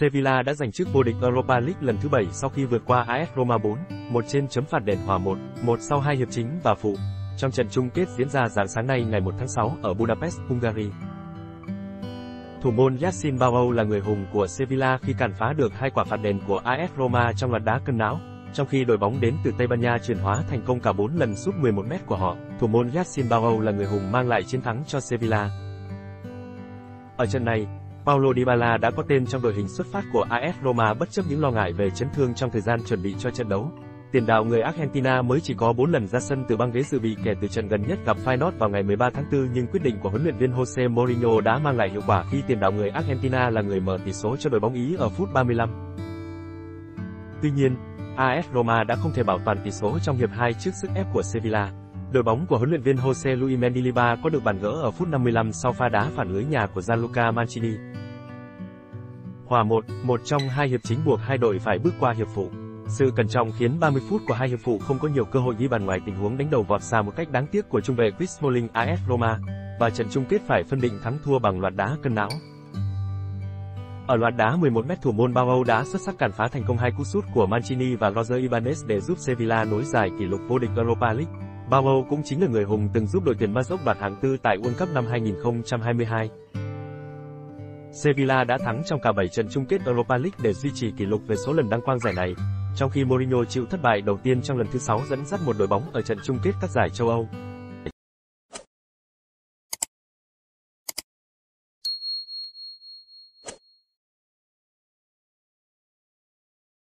Sevilla đã giành chức vô địch Europa League lần thứ 7 sau khi vượt qua AS Roma 4, một trên chấm phạt đền hòa 1-1 sau hai hiệp chính và phụ. Trong trận chung kết diễn ra dạng sáng nay ngày 1 tháng 6 ở Budapest, Hungary. Thủ môn Yassin Bao là người hùng của Sevilla khi cản phá được hai quả phạt đền của AS Roma trong loạt đá cân não, trong khi đội bóng đến từ Tây Ban Nha chuyển hóa thành công cả 4 lần sút 11 mét của họ. Thủ môn Yassin Bao là người hùng mang lại chiến thắng cho Sevilla. Ở trận này, Paulo Dybala đã có tên trong đội hình xuất phát của AS Roma bất chấp những lo ngại về chấn thương trong thời gian chuẩn bị cho trận đấu. Tiền đạo người Argentina mới chỉ có 4 lần ra sân từ băng ghế dự bị kể từ trận gần nhất gặp Feyenoord vào ngày 13 tháng 4 nhưng quyết định của huấn luyện viên Jose Mourinho đã mang lại hiệu quả khi tiền đạo người Argentina là người mở tỷ số cho đội bóng Ý ở phút 35. Tuy nhiên, AS Roma đã không thể bảo toàn tỷ số trong hiệp 2 trước sức ép của Sevilla. Đội bóng của huấn luyện viên Jose Luis Mendilibar có được bàn gỡ ở phút 55 sau pha đá phản lưới nhà của Gianluca Mancini. Hòa 1, một trong hai hiệp chính buộc hai đội phải bước qua hiệp phụ. Sự cẩn trọng khiến 30 phút của hai hiệp phụ không có nhiều cơ hội ghi bàn ngoài tình huống đánh đầu vọt xa một cách đáng tiếc của trung vệ Chris Smalling AS Roma, và trận chung kết phải phân định thắng thua bằng loạt đá cân não. Ở loạt đá 11m thủ môn Bao Âu đã xuất sắc cản phá thành công hai cú sút của Mancini và Roger Ibanez để giúp Sevilla nối dài kỷ lục vô địch Europa League. Bao Âu cũng chính là người hùng từng giúp đội tuyển Maroc đoạt hạng tư tại World Cup năm 2022. Sevilla đã thắng trong cả 7 trận chung kết Europa League để duy trì kỷ lục về số lần đăng quang giải này, trong khi Mourinho chịu thất bại đầu tiên trong lần thứ 6 dẫn dắt một đội bóng ở trận chung kết các giải châu Âu.